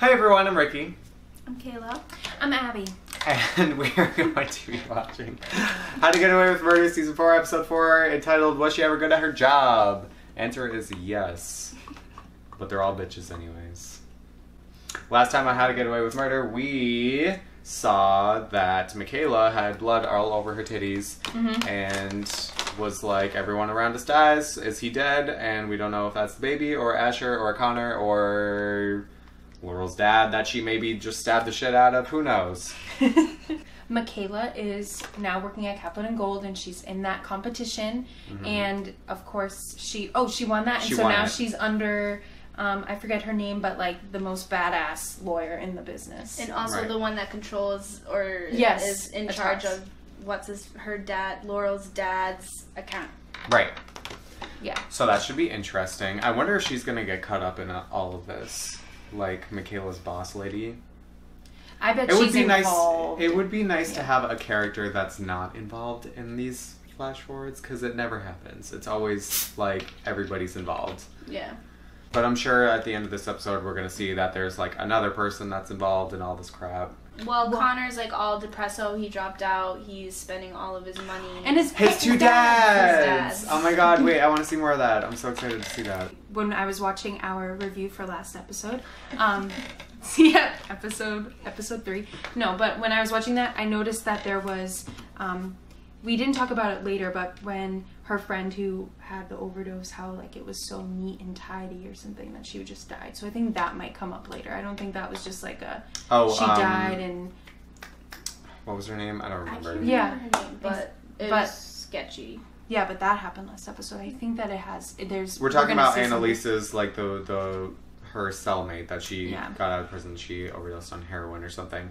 Hi everyone, I'm Ricky, I'm Kayla. I'm Abby. and we are going to be watching How to Get Away with Murder Season 4, Episode 4, entitled Was She Ever Good at Her Job? Answer is yes. But they're all bitches anyways. Last time on How to Get Away with Murder, we saw that Michaela had blood all over her titties mm-hmm. and was like, everyone around us dies. Is he dead? And we don't know if that's the baby or Asher or Connor or Laurel's dad that she maybe just stabbed the shit out of. Who knows? Michaela is now working at Kaplan and Gold, and she's in that competition. And of course, she oh she won that, and Mm-hmm. She so won now it. she's under um, I forget her name, but like the most badass lawyer in the business. And also Right. the one that controls or Yes, is in charge trust. of what's his her dad Laurel's dad's account. Right. yeah, So that should be interesting. I wonder if she's gonna get caught up in uh, all of this, like Michaela's boss lady. I bet It she's would be involved. nice. It would be nice to have a character that's not involved in these flash forwards because it never happens. It's always like everybody's involved. Yeah. But I'm sure at the end of this episode we're gonna see that there's like another person that's involved in all this crap. Well, Connor's like all depresso. He dropped out. He's spending all of his money. and his His two dad- dads. dads. Oh my god! Wait, I want to see more of that. I'm so excited to see that. when I was watching our review for last episode. Um, yeah, episode episode three. No, but when I was watching that, I noticed that there was. Um, we didn't talk about it later, but when her friend who had the overdose, how like it was so neat and tidy or something that she just died. So I think that might come up later. I don't think that was just like a Oh, she um, died and What was her name? I don't I remember. can't Yeah. remember her name, but it But- was sketchy. yeah, but that happened last episode. I think that it has. There's We're talking gonna about see something- Annalise's like the the her cellmate that she Yeah. got out of prison. She overdosed on heroin or something.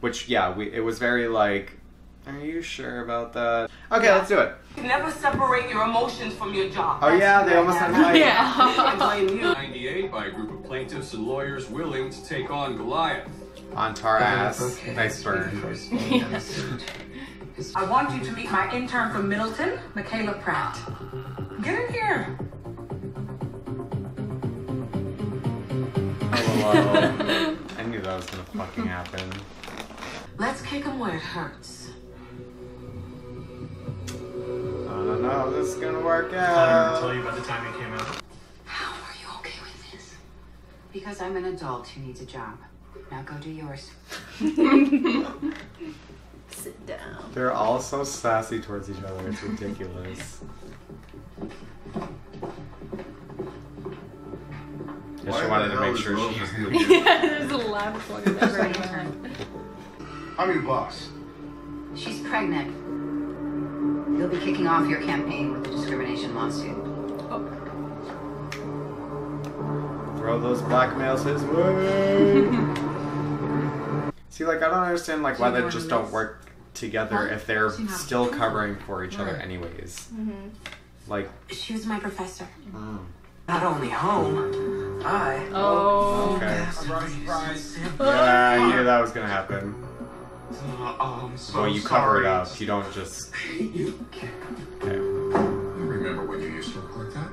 Which yeah, we it was very like. Are you sure about that? Okay, let's do it. Never separate your emotions from your job. Oh yeah, they almost had a fight. Yeah. I blame you. 98 by a group of plaintiffs and lawyers willing to take on Goliath. Antares. Nice burn. I want you to meet my intern from Middleton, Michaela Pratt. Get in here. Hello. I knew that was gonna fucking happen. Let's kick him where it hurts. I don't know if this is gonna work out. I didn't tell you about the time he came out. How are you okay with this? Because I'm an adult who needs a job. Now go do yours. Sit down. They're all so sassy towards each other. It's ridiculous. Yeah, she wanted to make sure she was yeah, there's a loud recording That's right right, now. intern. I'm your boss. She's pregnant. You'll be kicking off your campaign with a discrimination lawsuit. Oh. throw those blackmails his way. See, like I don't understand like why they just don't work together if they're still covering for each other anyways. Mm-hmm. Like, She was my professor. Mm. Not only home, I. Oh. okay. Surprise, surprise. Yeah, I knew that was gonna happen. Oh, I'm so Well, you cover it up. You don't just. You can't. Remember when you used to look like that?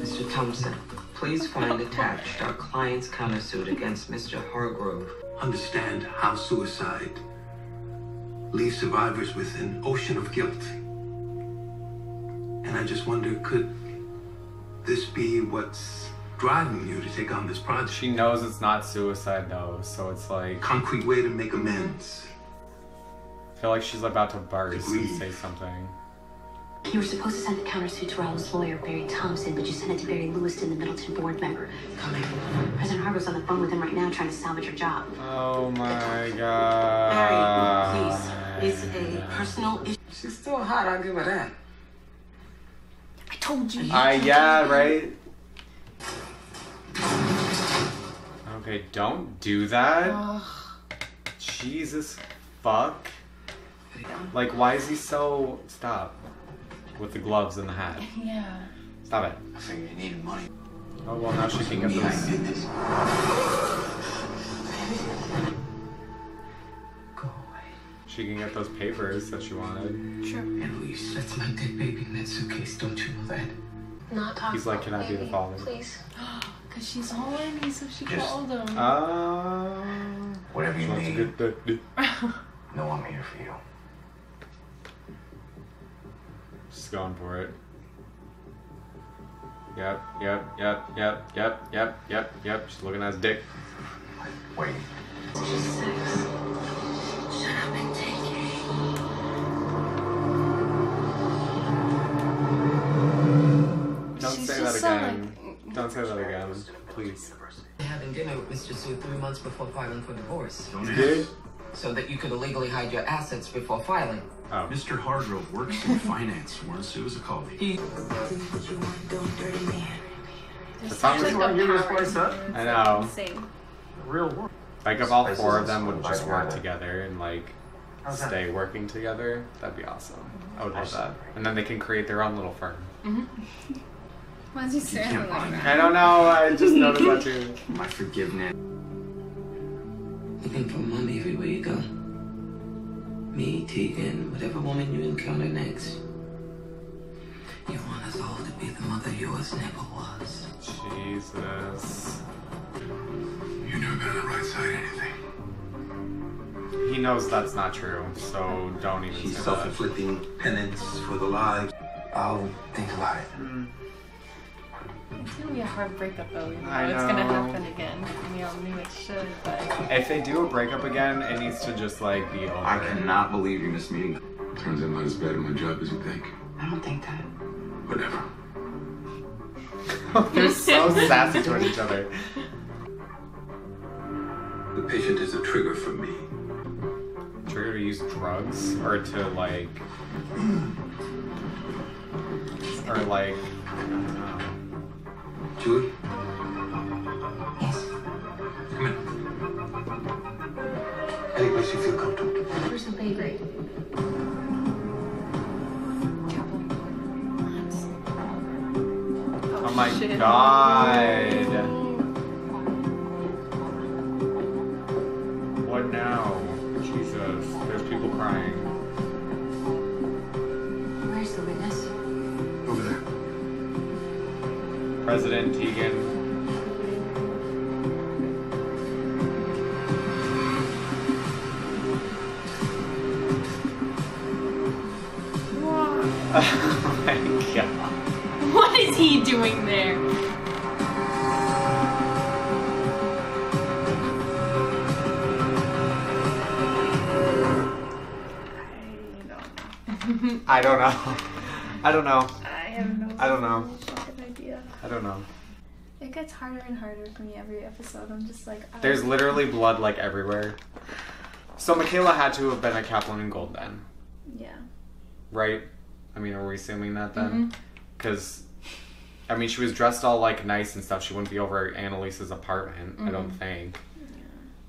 Mr. Thompson, please find attached our client's countersuit against Mr. Hargrove. understand how suicide leaves survivors with an ocean of guilt. And I just wonder could this be what's driving you to take on this project? She knows it's not suicide though, so it's like Concrete way to make amends. I feel like she's about to burst and say something. You were supposed to send the countersuit to Raul's lawyer, Barry Thompson, but you sent it to Barry Lewiston, the Middleton board member. Coming. President Hargrow's on the phone with him right now trying to salvage your job. Oh my god. Barry, god. please. It's a personal issue. She's still hot, I'll give her that. I told you. I yeah, right. Okay, don't do that. Jesus fuck. Like why is he so stop with the gloves and the hat? Yeah. Stop it. I think you needed money. Oh well now she can get Yeah, I those did this. Go away. she can get those papers that she wanted. Annalise, that's my dead baby in that suitcase, don't you know that? Not talk He's like, "Can I be the father?" Please. Cause she's horny, so she called him. Uh, Whatever you wants need. get that dick. Know I'm here for you. She's going for it. Yep, yep, yep, yep, yep, yep, yep, yep. She's looking at his dick. Wait. Don't Don't say that again, please. Having dinner with Mr. Sue three months before filing for divorce. You did? So that you could illegally hide your assets before filing. Oh. Mr. Hargrove works in finance. Warren Sue is a colleague. He The song was Like the power I know. Insane. Real world. Like if all Spices four of them would just work that. together and like How's stay working together, that'd be awesome. I would love see. that. And then they can create their own little firm. Mm-hmm. Why is he staring can't like that? I don't know, I just noticed that too. My forgiveness. looking for money everywhere you go. Me, Tegan, whatever woman you encounter next. You want us all to be the mother yours never was. Jesus. You're never been on the right side anything. He knows that's not true, so don't even She's self-inflicting penance for the lives. I'll think about it. Mm. It's gonna be a hard breakup though. You know, I it's gonna happen again. We all knew it should, but If they do a breakup again, it needs to just like be over. I cannot believe you missed meeting. Turns out I'm not as bad at my job as you think. I don't think that. Whatever. They're so sassy towards each other. The patient is a trigger for me. Trigger to use drugs or to like, or like, I don't know. Julie, Yes. come in. Any place you feel comfortable. Where's the pay grade? Oh my shit. god. President Tegan. Oh my god. what is he doing there? I don't know. I don't know. I have no I don't know. fucking idea. I don't know. It gets harder and harder for me every episode. I'm just like, I There's literally blood like everywhere. So Michaela had to have been a Kaplan and Gold then, yeah. right? I mean, are we assuming that then? Mm-hmm. Because, I mean, she was dressed all like nice and stuff. She wouldn't be over at Annalise's apartment, I don't Mm-hmm. think.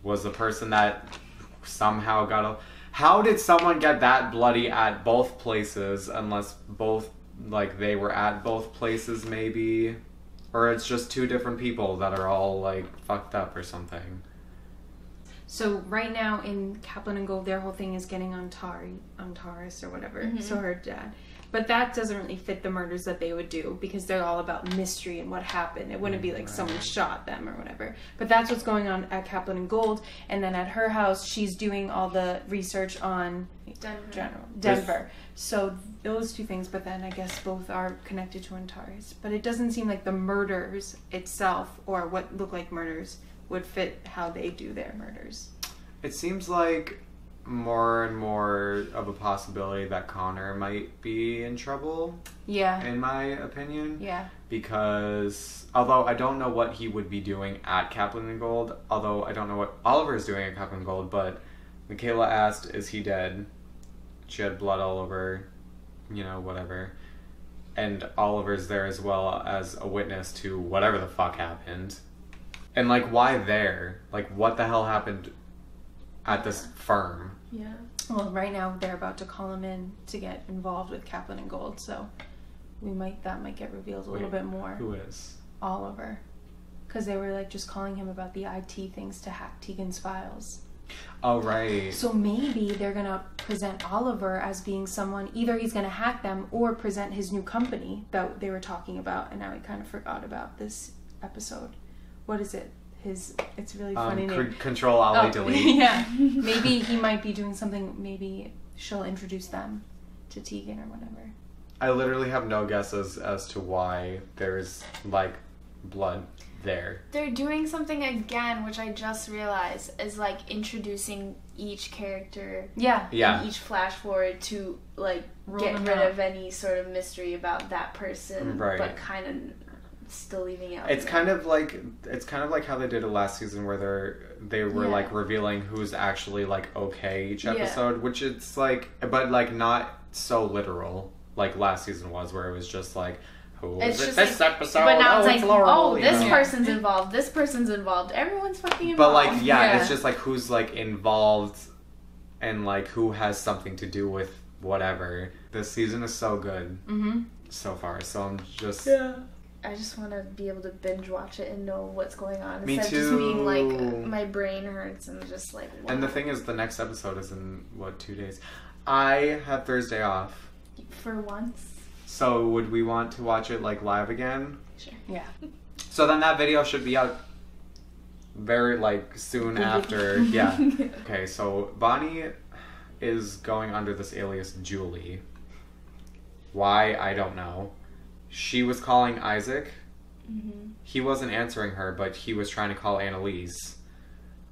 Was the person that somehow got a. How did someone get that bloody at both places unless both, like, they were at both places maybe? Or it's just two different people that are all, like, fucked up or something. So right now in Kaplan and Gold, their whole thing is getting on Tari, on Taurus or whatever. Mm-hmm. So her dad, but that doesn't really fit the murders that they would do because they're all about mystery and what happened. It wouldn't be like someone shot them or whatever. But that's what's going on at Kaplan and Gold. And then at her house, she's doing all the research on Denver. General Denver. So those two things, but then I guess both are connected to Antares. But it doesn't seem like the murders itself or what look like murders would fit how they do their murders. It seems like more and more of a possibility that Connor might be in trouble, Yeah. in my opinion. Yeah. Because although I don't know what he would be doing at Kaplan and Gold, although I don't know what Oliver is doing at Kaplan and Gold, but Michaela asked, "Is he dead?" She had blood all over, you know, whatever. And Oliver's there as well as a witness to whatever the fuck happened. And like, why there? Like, what the hell happened at this firm? Yeah. Well, right now they're about to call him in to get involved with Kaplan and Gold, so we might that might get revealed a little bit more. Who is? Oliver, because they were like just calling him about the IT things to hack Tegan's files. Oh right. So maybe they're gonna present Oliver as being someone. Either he's gonna hack them or present his new company that they were talking about, and now he kind of forgot about this episode. what is it? His it's a really Um, funny c- name. control Alt Oh, delete. yeah. Maybe he might be doing something. Maybe she'll introduce them to Tegan or whatever. I literally have no guesses as to why there's like blood there. They're doing something again, which I just realized is like introducing each character Yeah. Yeah. in each flash forward to like Rule get rid out. of any sort of mystery about that person, Right. but kind of still leaving out. It's kind of like it's kind of like how they did it last season where they're they were Yeah. like revealing who's actually like okay each Yeah. episode, which it's like but like not so literal like last season was where it was just like who was It's it this like, episode? but now oh, it's like, Laurel, oh, this know? person's involved. This person's involved. Everyone's fucking involved. But like yeah, Yeah. it's just like who's like involved and like who has something to do with whatever. This season is so good Mm-hmm. so far. So I'm just I just want to be able to binge watch it and know what's going on Me instead of just being like my brain hurts and just like. And the thing is, the next episode is in what two days? I have Thursday off, for once. so would we want to watch it like live again? Sure. Yeah. So then that video should be out very like soon after. Yeah. Okay, so Bonnie is going under this alias Julie. Why I don't know. She was calling Isaac. Mm-hmm. He wasn't answering her, but he was trying to call Annalise.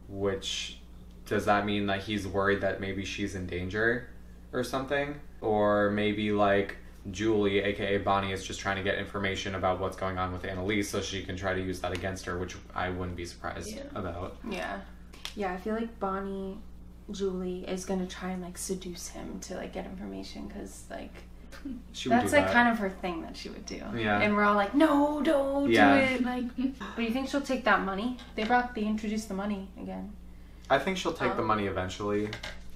Which does that mean that he's worried that maybe she's in danger or something? Or maybe like Julie, aka Bonnie, is just trying to get information about what's going on with Annalise so she can try to use that against her, which I wouldn't be surprised Yeah. about. Yeah. Yeah, I feel like Bonnie, Julie is gonna try and like seduce him to like get information because like She would that's do like that. kind of her thing that she would do. Yeah. And we're all like, no, don't Yeah. do it. Like, but you think she'll take that money? They brought, they introduced the money again. I think she'll take the Oh. money eventually.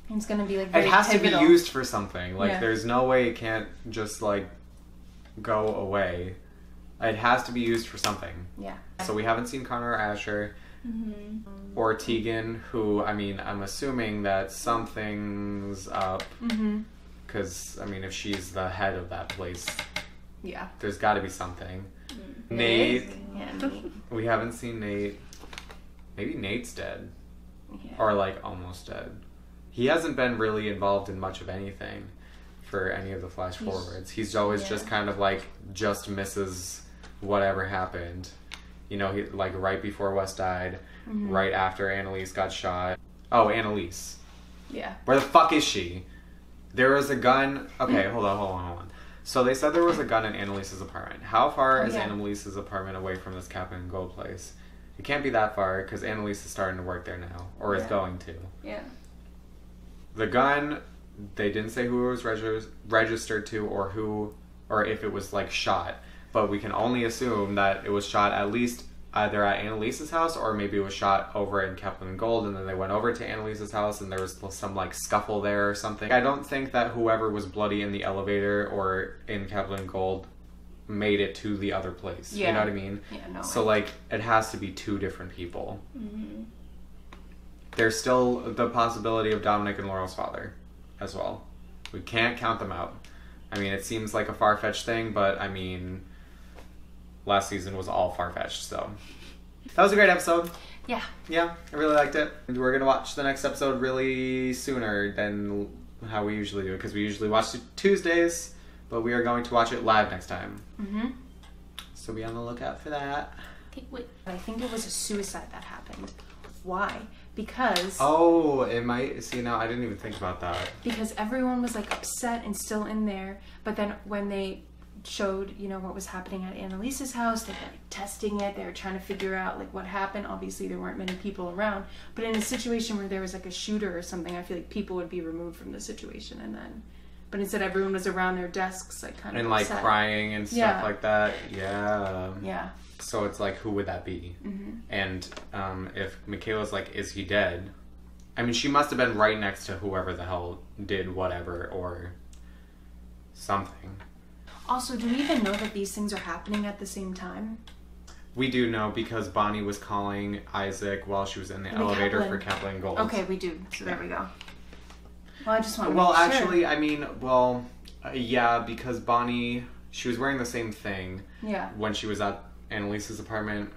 It's gonna be like It very has to be used for something. Like Yeah. there's no way it can't just like go away. It has to be used for something. Yeah. So we haven't seen Connor or Asher Mm-hmm. or Tegan, who I mean, I'm assuming that something's up Mm-hmm. Because I mean, if she's the head of that place, Yeah. there's got to be something. Mm. Nate, Yeah. Nate. we haven't seen Nate. Maybe Nate's dead. Yeah. or like almost dead. He hasn't been really involved in much of anything for any of the flash He's- forwards. He's always yeah. just kind of like just misses whatever happened. You know, he like right before West died, Mhm. right after Annalise got shot. Oh, Annalise. Yeah. Where the fuck is she? There was a gun. Okay, hold on, hold on, hold on. So they said there was a gun in Annalise's apartment. How far Oh, is yeah. Annalise's apartment away from this Cap and Gold place? It can't be that far because Annalise is starting to work there now, or is going to. Yeah. The gun, they didn't say who it was regis- registered to or who, or if it was like shot. But we can only assume that it was shot at least either at Annalise's house or maybe it was shot over in Kaplan and Gold and then they went over to Annalise's house and there was some like scuffle there or something. I don't think that whoever was bloody in the elevator or in Kaplan and Gold made it to the other place. Yeah. You know what I mean? Yeah, no So like it has to be two different people. Mm-hmm. There's still the possibility of Dominic and Laurel's father as well. We can't count them out. I mean, it seems like a far fetched thing, but I mean, last season was all far fetched, so. That was a great episode. Yeah. Yeah, I really liked it. And We're going to watch the next episode really sooner than how we usually do it, because we usually watch it Tuesdays, but we are going to watch it live next time. Mm-hmm. So be on the lookout for that. Okay, wait. I think it was a suicide that happened. Why? Because Oh, it might. See, now I didn't even think about that. because everyone was like upset and still in there. But then when they showed, you know, what was happening at Annalise's house, they were like testing it. They were trying to figure out like what happened. Obviously, there weren't many people around. But in a situation where there was like a shooter or something, I feel like people would be removed from the situation and then. But instead, everyone was around their desks, like kind of and like upset. crying and stuff Yeah. like that. Yeah. Yeah. So it's like, who would that be? Mhm. And um, if Michaela's like, is he dead? I mean, she must have been right next to whoever the hell did whatever or something. Also, do we even know that these things are happening at the same time? We do know because Bonnie was calling Isaac while she was in the elevator Kaplan. for Kaplan Gold. Okay, we do. So there we go. Well, I just want to Well, sure. actually, I mean, well, uh, yeah, because Bonnie, she was wearing the same thing. Yeah. When she was at Annalise's apartment,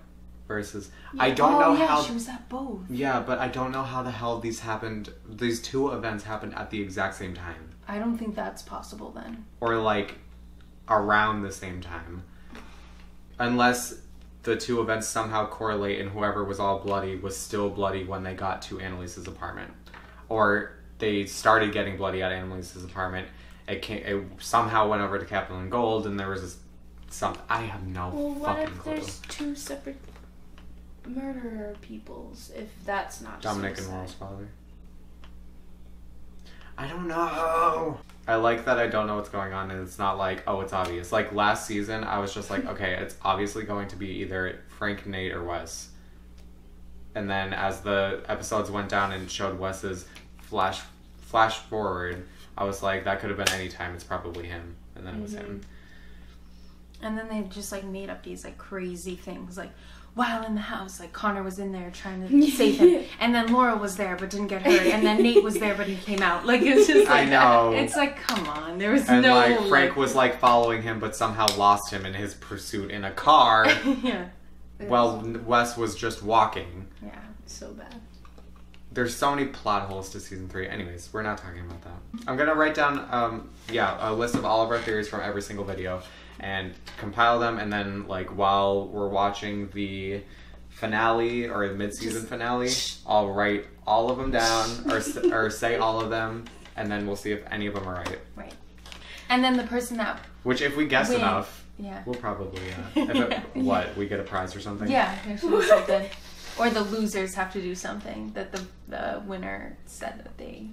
versus. I don't oh, know yeah, how. she was at both. Yeah, but I don't know how the hell these happened. These two events happened at the exact same time, I don't think that's possible then. or like around the same time, unless the two events somehow correlate and whoever was all bloody was still bloody when they got to Annalise's apartment, or they started getting bloody at Annalise's apartment. It came. It somehow went over to Kaplan Gold, and there was this. something. I have no Well, what fucking if clue. there's two separate murderer peoples? If that's not Dominic and suicide? Laurel's father. I don't know. I like that I don't know what's going on and it's not like, oh, it's obvious. Like last season, I was just like, okay, it's obviously going to be either Frank, Nate, or Wes. And then as the episodes went down and showed Wes's flash flash forward, I was like, that could have been any time. It's probably him. And then it was him. And then they just like made up these like crazy things like while in the house, like Connor was in there trying to save him, and then Laura was there but didn't get hurt, and then Nate was there but he came out. Like it's just I know. It's like come on, there was And no like Frank like- was like following him, but somehow lost him in his pursuit in a car. yeah, while Wes was just walking. yeah. So bad. There's so many plot holes to season three. Anyways, we're not talking about that. I'm gonna write down, um, yeah, a list of all of our theories from every single video and compile them, and then like while we're watching the finale or the mid-season finale, I'll write all of them down or or say all of them, and then we'll see if any of them are right. Right. And then the person that Which, if we guess Win. enough, yeah we'll probably uh, if it, what we get a prize or something. yeah there should be something, or the losers have to do something that the the winner said that they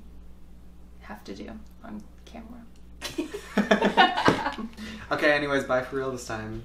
have to do on camera. okay. Anyways, bye for real this time.